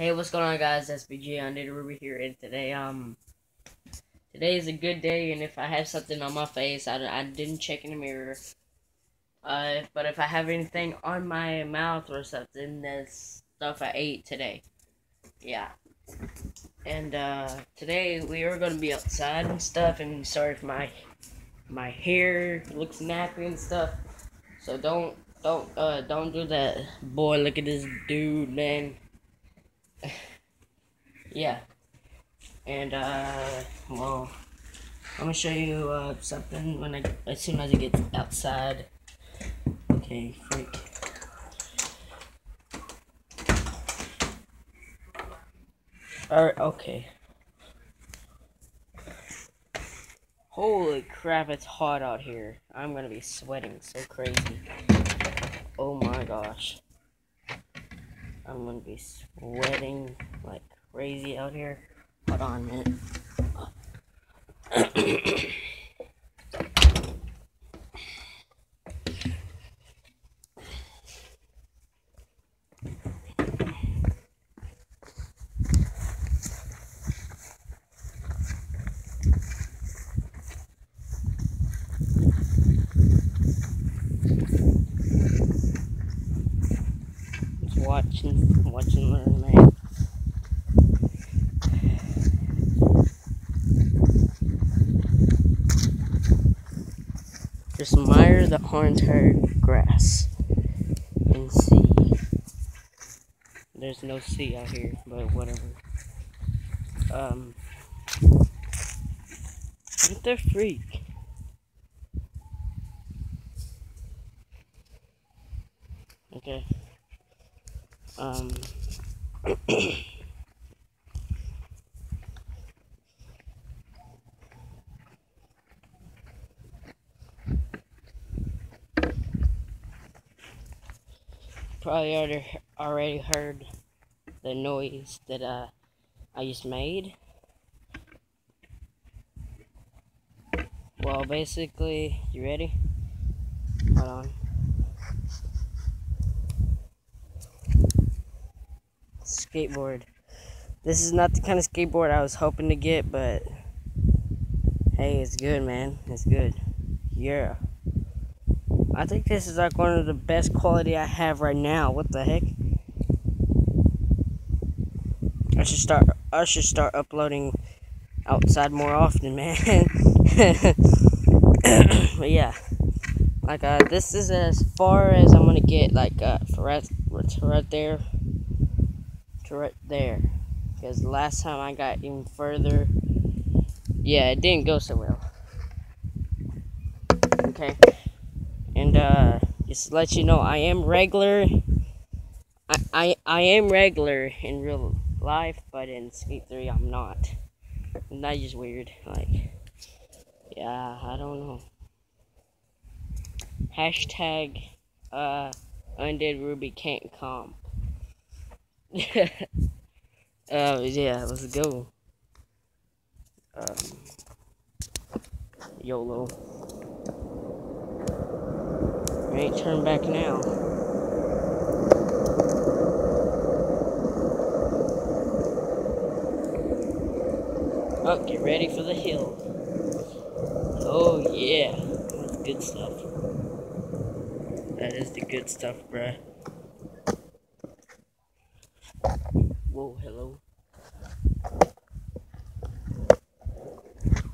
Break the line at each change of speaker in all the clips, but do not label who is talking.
Hey, what's going on, guys? SBG Undead Ruby here, and today, um, today is a good day, and if I have something on my face, I, I didn't check in the mirror. Uh, but if I have anything on my mouth or something, that's stuff I ate today. Yeah. And, uh, today we are gonna be outside and stuff, and sorry if my, my hair looks nappy and stuff. So don't, don't, uh, don't do that. Boy, look at this dude, man yeah. And, uh, well, I'm gonna show you, uh, something when I, as soon as I get outside. Okay, freak. Alright, okay. Holy crap, it's hot out here. I'm gonna be sweating so crazy. Oh my gosh. I'm gonna be sweating like crazy out here. Hold on a minute. watching, watching learn, man. Just admire the entire grass and see. There's no sea out here, but whatever. Um, what the freak? Okay. Um, probably already heard the noise that uh, I just made. Well, basically, you ready? Hold on. Skateboard. This is not the kind of skateboard I was hoping to get, but hey, it's good, man. It's good. Yeah. I think this is like one of the best quality I have right now. What the heck? I should start I should start uploading outside more often, man. but yeah. Like uh this is as far as I'm gonna get like uh right, right there to right there. Because last time I got even further, yeah, it didn't go so well. Okay. And, uh, just to let you know, I am regular. I, I, I am regular in real life, but in Skate 3, I'm not. And that's just weird. Like, yeah, I don't know. Hashtag, uh, Undead Ruby can't come. uh, yeah, let's go. Um, YOLO. I ain't turn back now. Oh, get ready for the hill. Oh, yeah. That's good stuff. That is the good stuff, bruh. Whoa, hello.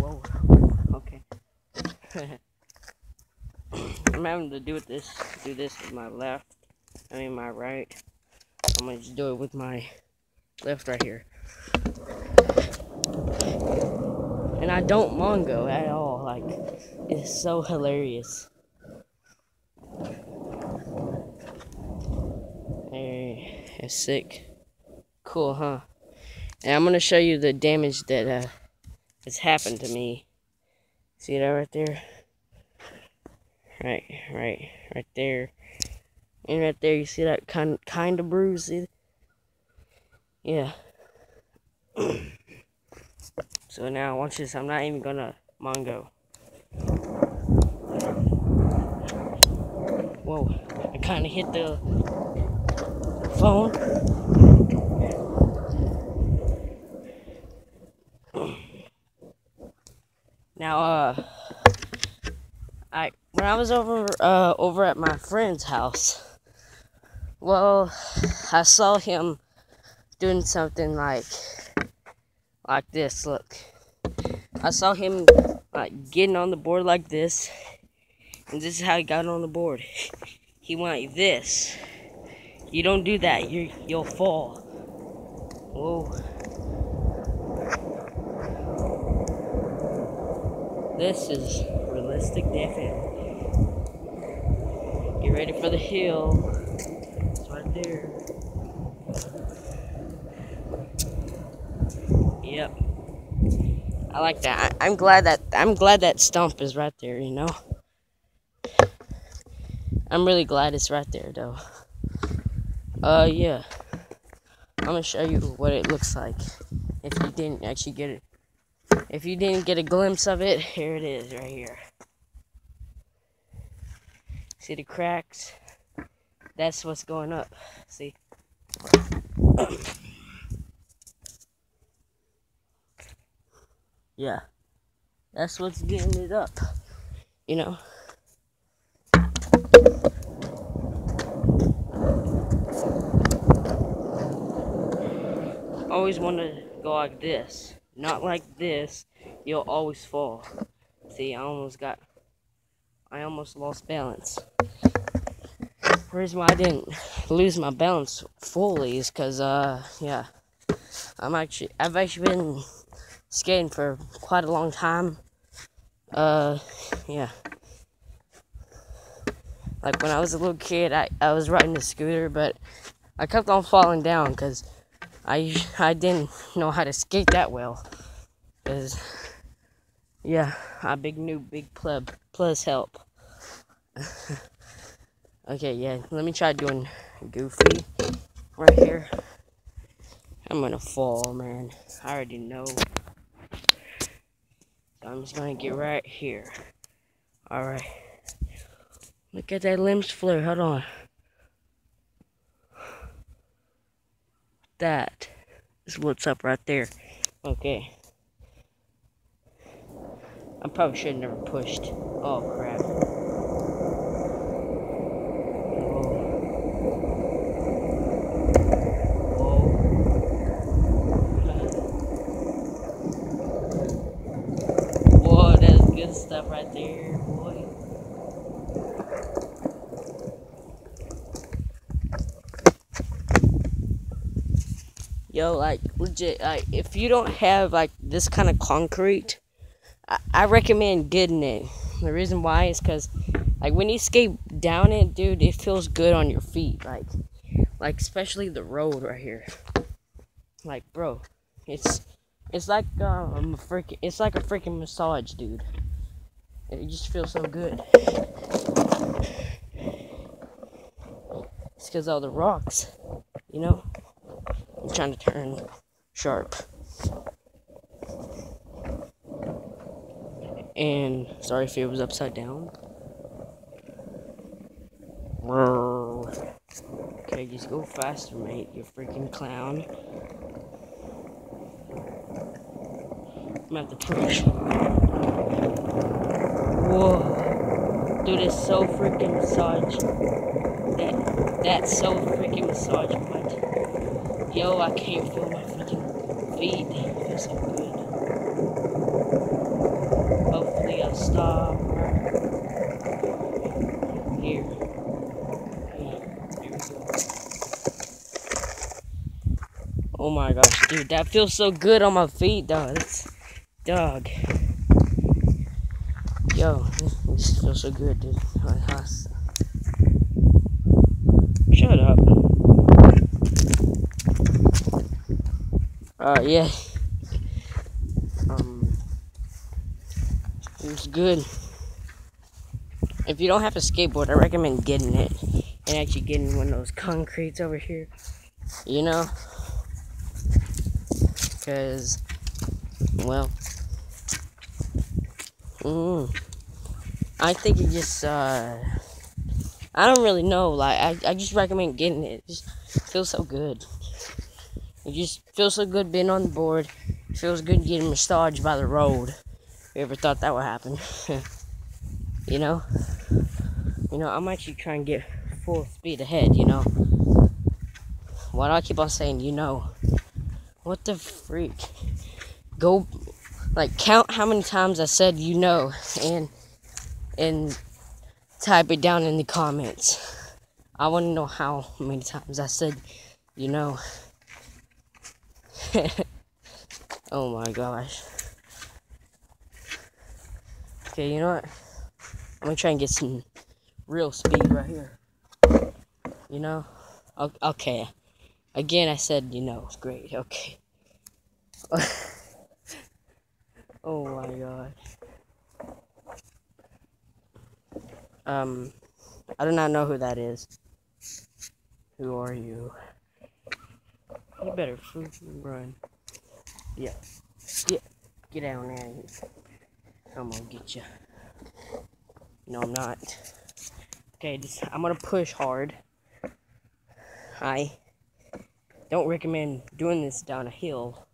Whoa, okay. I'm having to do with this, do this with my left, I mean my right. I'm gonna just do it with my left right here. And I don't Mongo at all, like, it's so hilarious. Hey, it's sick. Cool, huh? And I'm going to show you the damage that uh, has happened to me. See that right there? Right, right, right there. And right there, you see that kind, kind of bruise? Yeah. so now, watch this. I'm not even going to Mongo. Whoa, I kind of hit the phone. Now, uh, I when I was over uh over at my friend's house, well, I saw him doing something like like this. Look, I saw him like getting on the board like this, and this is how he got on the board. He went like this. You don't do that. You you'll fall. Whoa. This is realistic definitely. Get ready for the hill. It's right there. Yep. I like that. I, am glad that I'm glad that stump is right there, you know. I'm really glad it's right there though. Uh yeah. I'm gonna show you what it looks like if you didn't actually get it if you didn't get a glimpse of it, here it is right here. See the cracks? That's what's going up. See? yeah. That's what's getting it up. You know? Always want to go like this. Not like this. You'll always fall. See, I almost got... I almost lost balance. The reason why I didn't lose my balance fully is because, uh, yeah. I'm actually... I've actually been skating for quite a long time. Uh, yeah. Like when I was a little kid, I, I was riding a scooter, but I kept on falling down because I I didn't know how to skate that well. Cause yeah, I big new big pleb plus help. okay, yeah, let me try doing goofy right here. I'm gonna fall, man. I already know. I'm just gonna get right here. Alright. Look at that limbs flare. Hold on. that is what's up right there. Okay. I probably should have never pushed. Oh, crap. Whoa, that's good stuff right there, boy. yo, like legit, like if you don't have like this kind of concrete, I, recommend getting it. The reason why is because like when you skate down it, dude, it feels good on your feet, like like especially the road right here. Like, bro, it's it's like um a freaking it's like a freaking massage, dude. It just feels so good. It's because all the rocks, you know I'm trying to turn sharp. And sorry if it was upside down. Okay, just go faster, mate, you freaking clown. I'm the push. Whoa. Dude, it's so freaking massage. That that's so freaking massage but Yo, I can't feel my freaking feet. It feels so good. I'll stop here. Oh my gosh, dude, that feels so good on my feet, dog. Dog. Yo, this feels so good, dude. Shut up. Uh, yeah. It's good. If you don't have a skateboard, I recommend getting it and actually getting one of those concretes over here. You know, because, well, mm, I think it just, uh, I don't really know. Like, I, I just recommend getting it. it just feels so good. It just feels so good being on the board. It feels good getting massaged by the road. Ever thought that would happen? you know? You know, I'm actually trying to get full speed ahead, you know? Why do I keep on saying, you know? What the freak? Go, like, count how many times I said you know and, and type it down in the comments. I want to know how many times I said, you know. oh my gosh. Okay, you know what? I'm gonna try and get some real speed right here. You know? Okay. Again, I said, you know, it's great. Okay. oh my god. Um, I do not know who that is. Who are you? You better freaking run. Yeah. Get, get down there. I'm gonna get you. No, I'm not. Okay, just, I'm gonna push hard. I don't recommend doing this down a hill.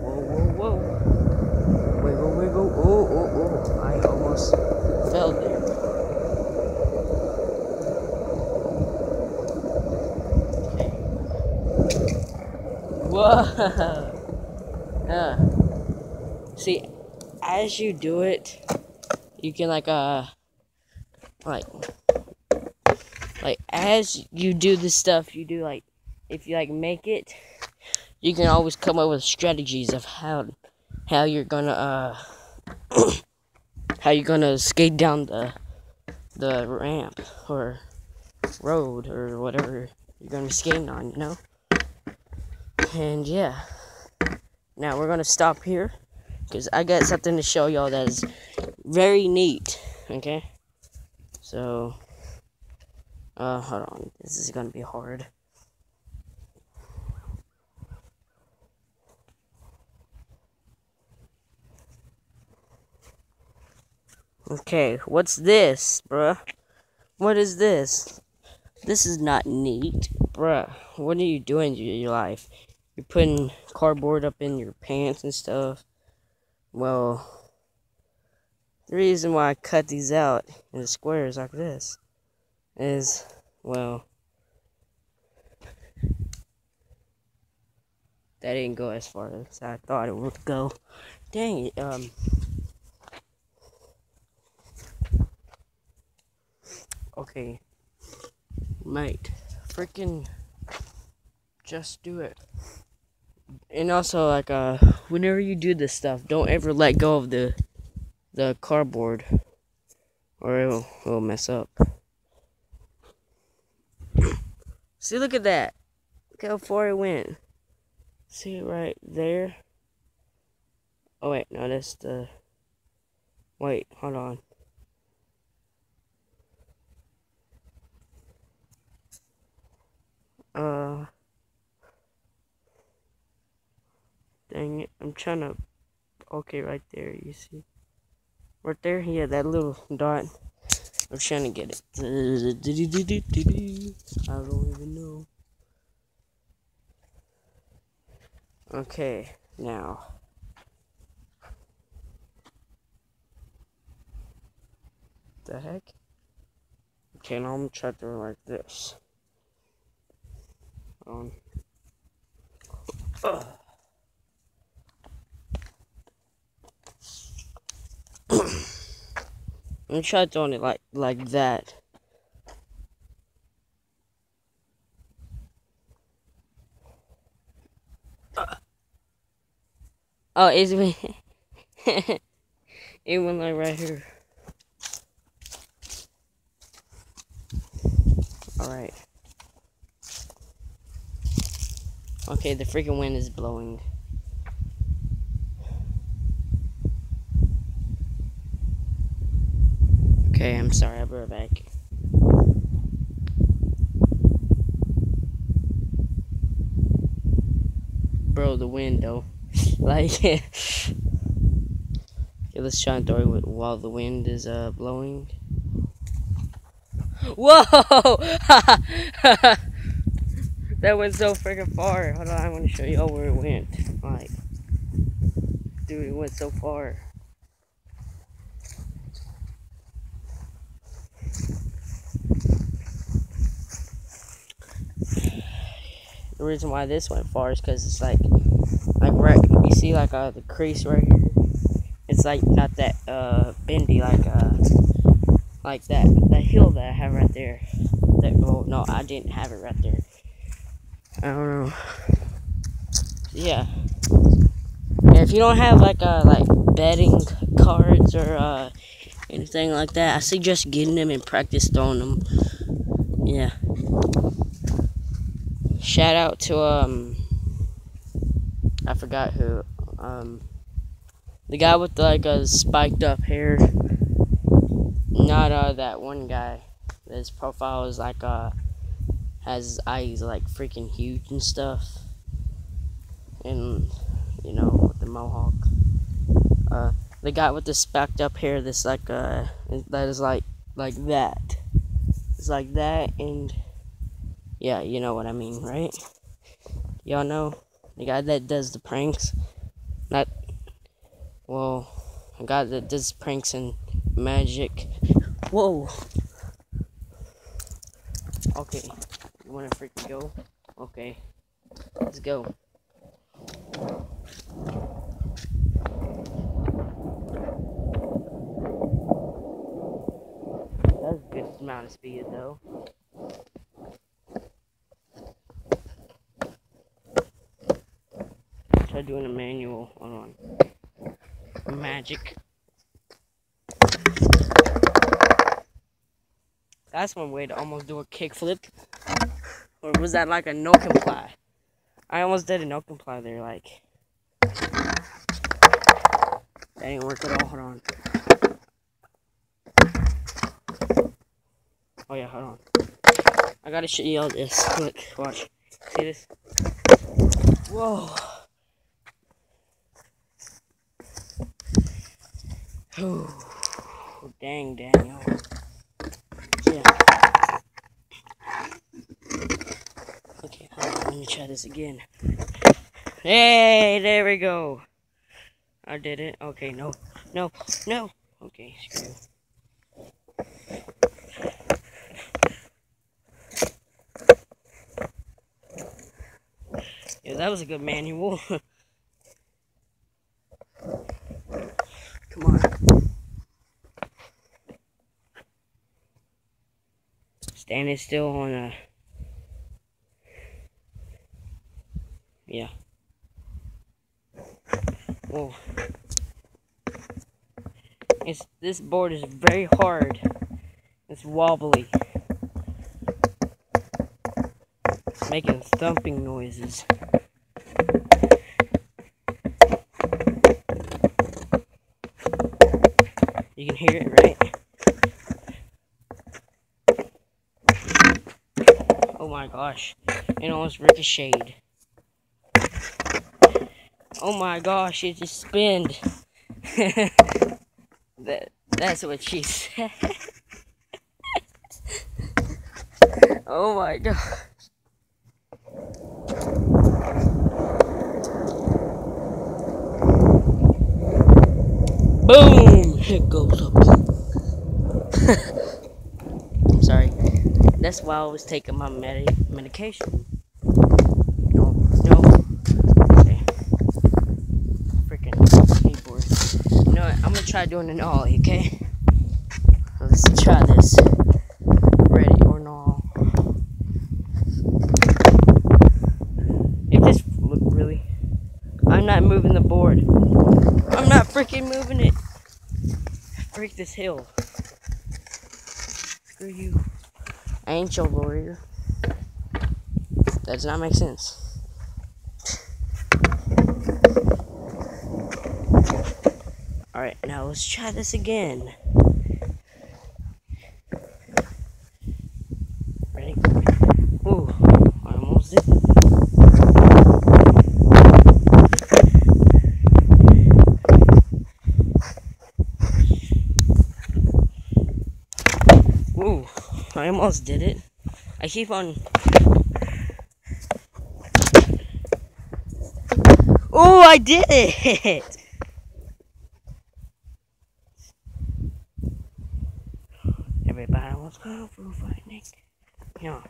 Whoa, whoa, whoa. Wiggle, wiggle. Oh, oh, oh. I almost fell there. Whoa. Uh. See, as you do it, you can like uh like like as you do this stuff, you do like if you like make it, you can always come up with strategies of how how you're gonna uh how you're gonna skate down the the ramp or road or whatever you're gonna be skating on, you know? And yeah. Now we're gonna stop here because I got something to show y'all that is very neat. Okay? So uh hold on. This is gonna be hard. Okay, what's this, bruh? What is this? This is not neat, bruh. What are you doing in your life? You're putting cardboard up in your pants and stuff. Well, the reason why I cut these out in squares like this is, well, that didn't go as far as I thought it would go. Dang it, um, Okay. Mate, freaking just do it. And also like uh whenever you do this stuff, don't ever let go of the the cardboard or it'll, it'll mess up. See look at that. Look how far it went. See right there? Oh wait, no that's the wait, hold on. Uh. Dang it. I'm trying to. Okay, right there. You see? Right there? Yeah, that little dot. I'm trying to get it. I don't even know. Okay, now. The heck? Okay, now I'm gonna try to like this. Um. Uh. I'm gonna try doing it like like that. Oh, it's it went like right here. Alright. Okay, the freaking wind is blowing. Okay, I'm sorry, I'll be right back. Bro, the wind though. like, okay, let's try and throw it while the wind is uh blowing. Whoa! that went so freaking far. Hold on, I want to show you all where it went. Like, dude, it went so far. The reason why this went far is because it's like, like right, you see like uh, the crease right here. It's like not that uh bendy like uh like that that hill that I have right there. That oh no, I didn't have it right there. I don't know. Yeah. If you don't have like uh like betting cards or uh anything like that, I suggest getting them and practice throwing them. Yeah. Shout out to um I forgot who um the guy with like a spiked up hair. Not uh that one guy. His profile is like uh has his eyes like freaking huge and stuff. And you know, with the mohawk. Uh the guy with the spiked up hair that's like uh that is like like that. It's like that and yeah, you know what I mean, right? Y'all know the guy that does the pranks. Not well, a guy that does pranks and magic. Whoa. Okay, you wanna freaking go? Okay, let's go. That's a good amount of speed though. Doing a manual. Hold on. Magic. That's one way to almost do a kickflip. Or was that like a no comply? I almost did a no comply there, like. That ain't work at all. Hold on. Oh yeah, hold on. I gotta show you all this. Look, watch. See this? Whoa. Oh, dang, Daniel. Yeah. Okay, on, let me try this again. Hey, there we go. I did it. Okay, no, no, no. Okay, screw. Yeah, that was a good manual. Standing still on a. Yeah. Whoa. It's, this board is very hard. It's wobbly. It's making thumping noises. You can hear it, right? Oh my gosh. It almost ricocheted. Oh my gosh, it just spinned. that, that's what she said. oh my gosh. Boom! It goes up. That's why I was taking my medi medication. No, no. Okay. Freaking keyboard. You know what? I'm gonna try doing an ollie, okay? Let's try this. Ready or not? If this look really, I'm not moving the board. I'm not freaking moving it. Freak this hill. Screw you. I warrior. That does not make sense. Alright, now let's try this again. almost did it. I keep on... Oh, I did it! Everybody wants to go for fighting. Yeah.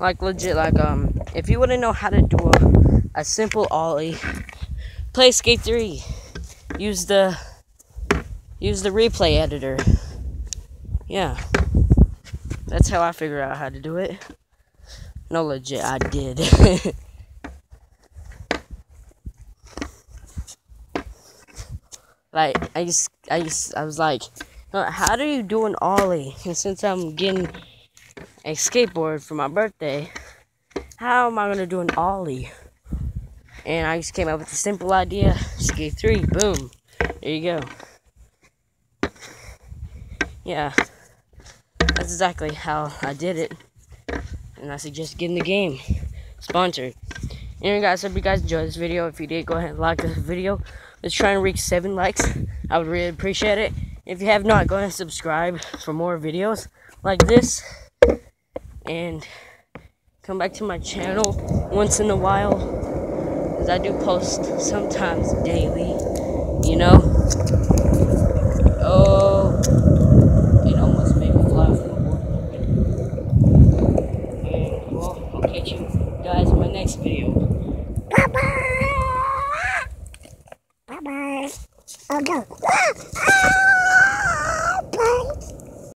Like legit, like um, if you want to know how to do a, a simple ollie, play Skate 3. Use the use the replay editor. Yeah. That's how I figure out how to do it. No legit, I did. like I just I just I was like, how do you do an ollie? And since I'm getting a skateboard for my birthday, how am I gonna do an ollie? And I just came up with a simple idea. Skate three, boom. There you go. Yeah. That's exactly how I did it. And I suggest getting the game. Sponsored. Anyway guys, hope you guys enjoyed this video. If you did, go ahead and like this video. Let's try and reach 7 likes. I would really appreciate it. If you have not, go ahead and subscribe for more videos like this. And come back to my channel once in a while. Because I do post sometimes daily. You know?